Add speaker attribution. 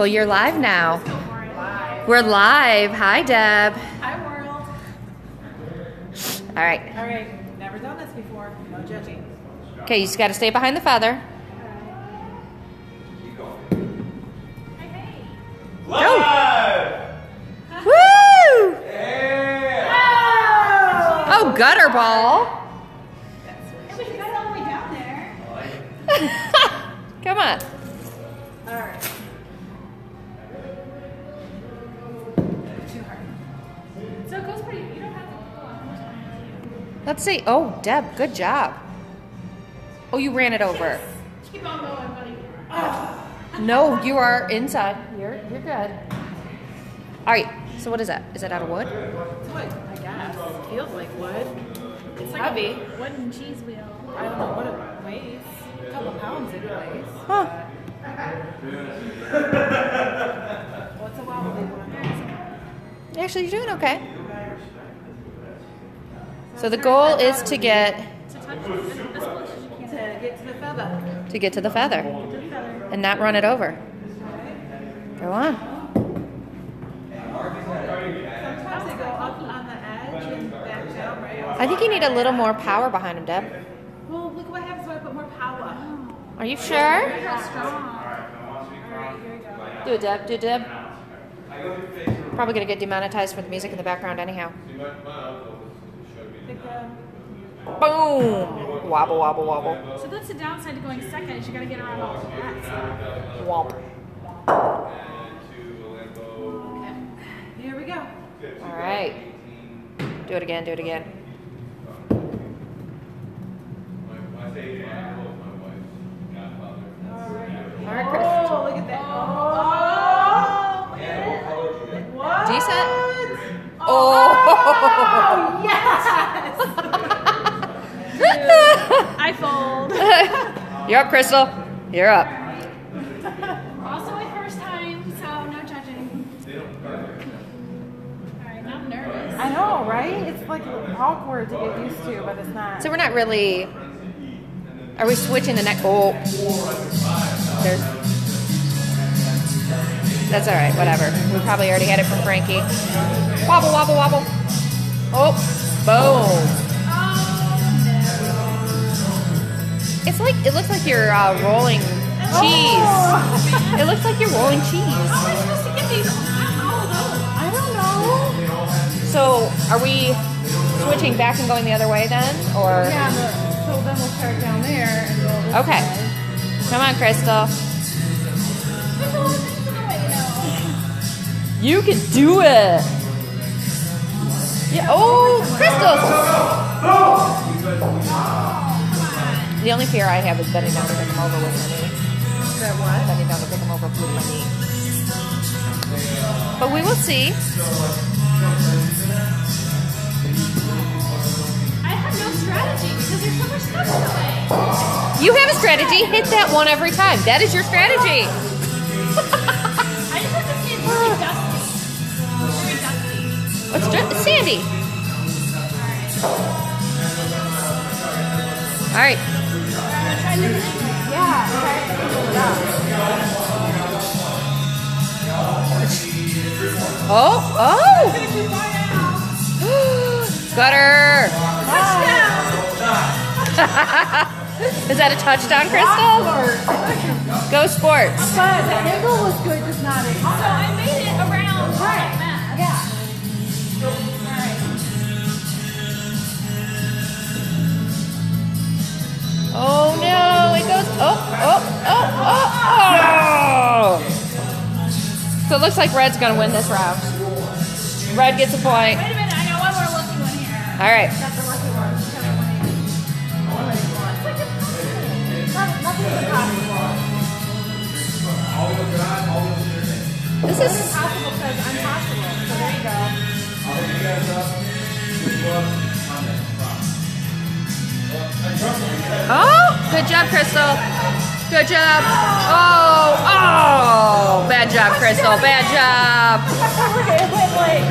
Speaker 1: Well, you're live now. We're live. Hi, Deb.
Speaker 2: Hi, world.
Speaker 1: All right.
Speaker 2: All right, never done this before. No judging.
Speaker 1: Okay, you just got to stay behind the feather.
Speaker 3: Live!
Speaker 1: Woo!
Speaker 3: Yeah!
Speaker 1: Oh, gutter ball.
Speaker 2: we got goes pretty. You don't have to go on much time.
Speaker 1: Let's see. Oh, Deb, good job. Oh, you ran it over.
Speaker 2: Keep on going, buddy. Oh.
Speaker 1: No, you are inside. You're you're good. All right. So what is that? Is that out of wood?
Speaker 2: Wood, I guess. Feels like wood. It's
Speaker 4: like
Speaker 2: heavy.
Speaker 4: a wooden cheese wheel.
Speaker 2: I don't know what it weighs. A couple pounds it weighs.
Speaker 1: Huh.
Speaker 2: What's a wobbly one?
Speaker 1: Actually, you're doing okay. So the goal is to get
Speaker 4: To touch it as close as you
Speaker 2: To
Speaker 4: can.
Speaker 2: get to the feather.
Speaker 1: to get to the feather
Speaker 4: To the feather.
Speaker 1: and not run it over. Go on.
Speaker 2: Sometimes they go up on the edge and back down, right?
Speaker 1: I think you need a little more power behind him, Deb.
Speaker 2: Well, look what happens when I put more power.
Speaker 1: Are you sure?
Speaker 4: Look how strong.
Speaker 2: Alright, here we go.
Speaker 1: Do it, Deb. Do it, Deb. Probably gonna get demonetized for the music in the background anyhow.
Speaker 2: The
Speaker 1: Boom! Wobble, wobble, wobble.
Speaker 4: So that's the downside to going second is you gotta get around all of that stuff.
Speaker 1: Womp.
Speaker 2: Okay. Here we go.
Speaker 1: All right. Do it again. Do it again. All right, Chris.
Speaker 2: Oh, look at that. Oh, what?
Speaker 1: Decent. Oh!
Speaker 4: oh I
Speaker 1: You're up, Crystal. You're up.
Speaker 4: also my first time, so no judging. Alright, now I'm nervous.
Speaker 2: I know, right? It's like awkward to get used to, but it's not.
Speaker 1: So we're not really. Are we switching the neck? Oh, there's. That's all right. Whatever. We probably already had it from Frankie. Wobble, wobble, wobble. Oh, boom. It's like it looks like you're uh, rolling cheese. It looks like you're rolling cheese.
Speaker 4: How am I supposed to get these all of those?
Speaker 2: I don't know.
Speaker 1: So are we switching back and going the other way then, or?
Speaker 2: Yeah, but, so then we'll start down there and go this
Speaker 1: Okay.
Speaker 2: way.
Speaker 1: Come on, Crystal.
Speaker 4: There's a lot of things in the way, you
Speaker 1: can do it. Yeah. Oh, crystals. The only fear I have is bending down to pick them over with my knee.
Speaker 2: That what?
Speaker 1: Bending down to pick them over with my knee. But we will see.
Speaker 4: I have no strategy because there's so much stuff in the way.
Speaker 1: You have a strategy. Hit that one every time. That is your strategy.
Speaker 4: I just have to see it's really dusty. Very dusty.
Speaker 1: Let's do it. Sandy. All right.
Speaker 2: Yeah, okay.
Speaker 1: Oh, oh. Gutter. Is that a touchdown, Crystal? Go sports.
Speaker 2: But the angle was good, just not it.
Speaker 4: So I made it around right.
Speaker 1: It looks like Red's gonna win this round. Red gets a point.
Speaker 4: Wait a minute, I got one more lucky one here.
Speaker 1: All right.
Speaker 2: Got the lucky one. Got the winning. Not- Nothing's impossible.
Speaker 1: This is.
Speaker 2: impossible because I'm possible. So there you go.
Speaker 1: Oh, good job, Crystal. Good job. Oh, oh, bad job, Crystal. Bad job.